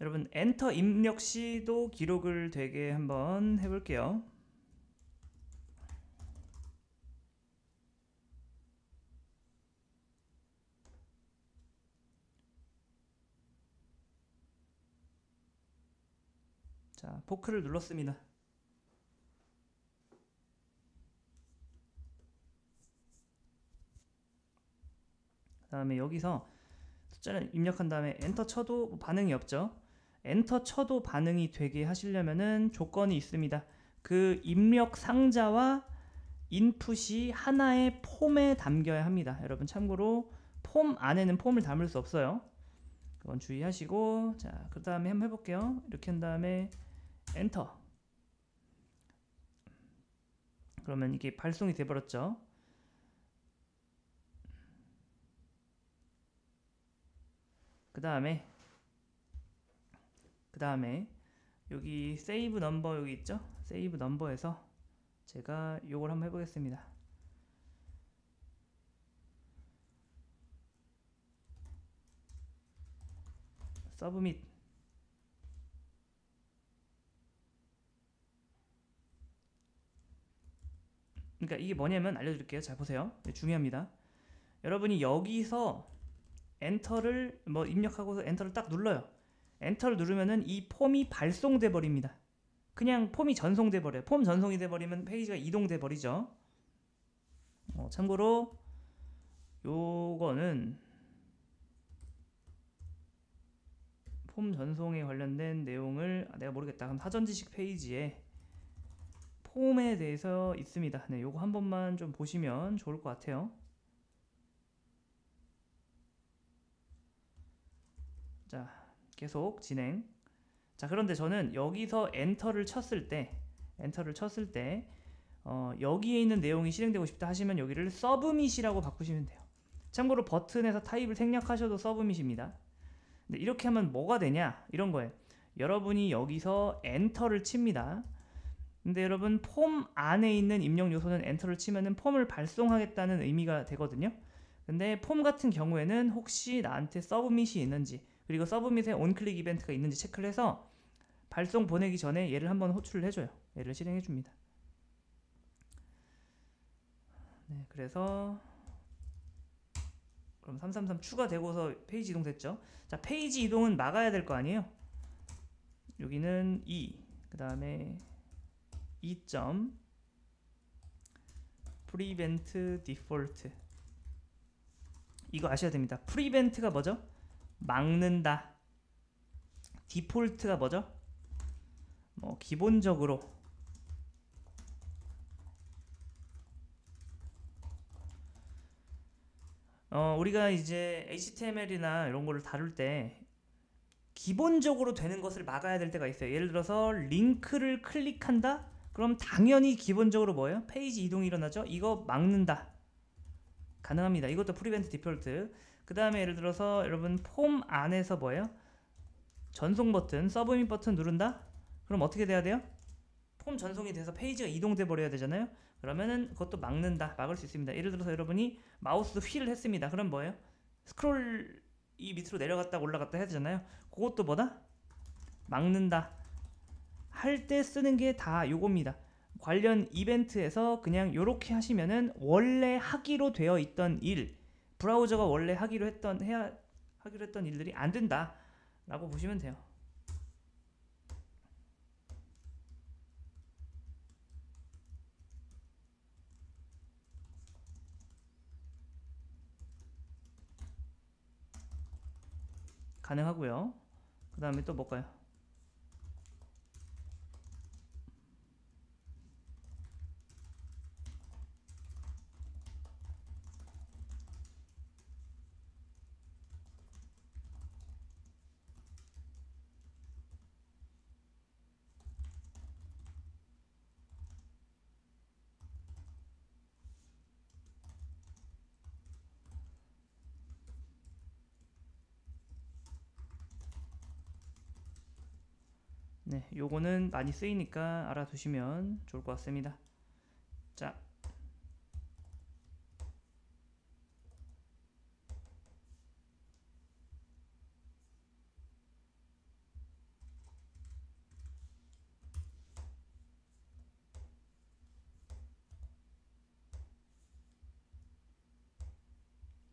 여러분 엔터 입력 시도 기록을 되게 한번 해볼게요. 자, 포크를 눌렀습니다. 그 다음에 여기서 숫자를 입력한 다음에 엔터 쳐도 뭐 반응이 없죠. 엔터 쳐도 반응이 되게 하시려면은 조건이 있습니다. 그 입력 상자와 input이 하나의 폼에 담겨야 합니다. 여러분 참고로 폼 안에는 폼을 담을 수 없어요. 그건 주의하시고 자, 그 다음에 한번 해볼게요. 이렇게 한 다음에 엔터. 그러면 이게 발송이 돼버렸죠. 그 다음에 그 다음에 여기 세이브 넘버 여기 있죠? 세이브 넘버에서 제가 요걸 한번 해보겠습니다. 서브밋 그러니까 이게 뭐냐면 알려드릴게요. 잘 보세요. 네, 중요합니다. 여러분이 여기서 엔터를 뭐 입력하고서 엔터를 딱 눌러요. 엔터를 누르면은 이 폼이 발송돼 버립니다. 그냥 폼이 전송돼 버려요. 폼 전송이 돼 버리면 페이지가 이동돼 버리죠. 어, 참고로 요거는 폼 전송에 관련된 내용을 아, 내가 모르겠다. 그럼 사전 지식 페이지에 폼에 대해서 있습니다. 네, 요거 한 번만 좀 보시면 좋을 것 같아요. 자, 계속 진행. 자, 그런데 저는 여기서 엔터를 쳤을 때, 엔터를 쳤을 때, 어, 여기에 있는 내용이 실행되고 싶다 하시면 여기를 서브밋이라고 바꾸시면 돼요. 참고로 버튼에서 타입을 생략하셔도 서브밋입니다. 근데 이렇게 하면 뭐가 되냐? 이런 거예요. 여러분이 여기서 엔터를 칩니다. 근데 여러분 폼 안에 있는 입력 요소는 엔터를 치면은 폼을 발송하겠다는 의미가 되거든요. 근데 폼 같은 경우에는 혹시 나한테 submit이 있는지 그리고 submit에 onclick 이벤트가 있는지 체크를 해서 발송 보내기 전에 얘를 한번 호출을 해줘요. 얘를 실행해 줍니다. 네, 그래서 그럼 333 추가되고서 페이지 이동됐죠. 자, 페이지 이동은 막아야 될 거 아니에요. 여기는 2, 그 다음에 2점 prevent default 이거 아셔야 됩니다. prevent가 뭐죠? 막는다. 디폴트가 뭐죠? 뭐 기본적으로 어, 우리가 이제 HTML이나 이런 거를 다룰 때 기본적으로 되는 것을 막아야 될 때가 있어요. 예를 들어서 링크를 클릭한다? 그럼 당연히 기본적으로 뭐예요? 페이지 이동이 일어나죠? 이거 막는다. 가능합니다. 이것도 prevent default. 그 다음에 예를 들어서 여러분 폼 안에서 뭐예요? 전송 버튼, submit 버튼 누른다? 그럼 어떻게 돼야 돼요? 폼 전송이 돼서 페이지가 이동돼 버려야 되잖아요. 그러면은 그것도 막는다. 막을 수 있습니다. 예를 들어서 여러분이 마우스 휠을 했습니다. 그럼 뭐예요? 스크롤 이 밑으로 내려갔다 올라갔다 해야 되잖아요. 그것도 뭐다? 막는다. 할 때 쓰는 게 다 요겁니다. 관련 이벤트에서 그냥 요렇게 하시면은 원래 하기로 되어 있던 일, 브라우저가 원래 하기로 했던 해야 하기로 했던 일들이 안 된다 라고 보시면 돼요. 가능하고요. 그 다음에 또 뭘까요? 네, 요거는 많이 쓰이니까 알아두시면 좋을 것 같습니다. 자.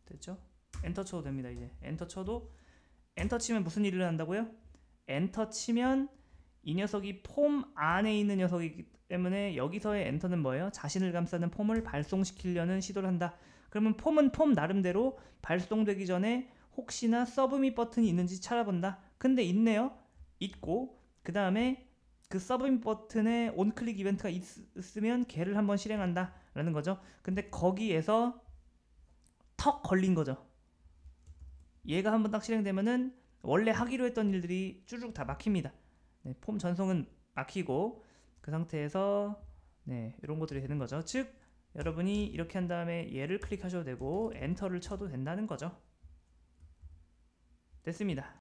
됐죠? 엔터 쳐도 됩니다, 이제. 엔터 쳐도 엔터 치면 무슨 일을 한다고요? 엔터 치면 이 녀석이 폼 안에 있는 녀석이기 때문에 여기서의 엔터는 뭐예요? 자신을 감싸는 폼을 발송시키려는 시도를 한다. 그러면 폼은 폼 나름대로 발송되기 전에 혹시나 submit 버튼이 있는지 찾아본다. 근데 있네요. 있고 그 다음에 그 submit 버튼에 onclick 이벤트가 있, 있으면 걔를 한번 실행한다 라는 거죠. 근데 거기에서 턱 걸린 거죠. 얘가 한번 딱 실행되면은 원래 하기로 했던 일들이 쭈쭉 다 막힙니다. 네, 폼 전송은 막히고 그 상태에서 네, 이런 것들이 되는 거죠. 즉 여러분이 이렇게 한 다음에 얘를 클릭하셔도 되고 엔터를 쳐도 된다는 거죠. 됐습니다.